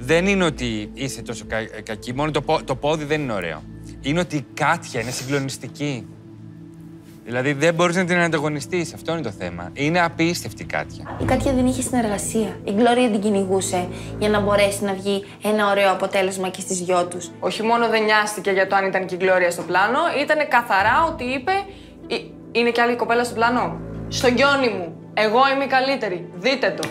δεν είναι ότι είσαι τόσο κα- κακή, μόνο το, το πόδι δεν είναι ωραίο. Είναι ότι η Κάτια είναι συγκλονιστική. Δηλαδή δεν μπορείς να την ανταγωνιστείς. Αυτό είναι το θέμα. Είναι απίστευτη η Κάτια. Η Κάτια δεν είχε συνεργασία. Η Γκλώρια την κυνηγούσε για να μπορέσει να βγει ένα ωραίο αποτέλεσμα και στις δυο τους. Όχι μόνο δεν νοιάστηκε για το αν ήταν και η Γκλώρια στο πλάνο, ήταν καθαρά ότι είπε. Είναι κι άλλη κοπέλα στο πλάνο. Στο γιόνι μου. Εγώ είμαι η καλύτερη. Δείτε το.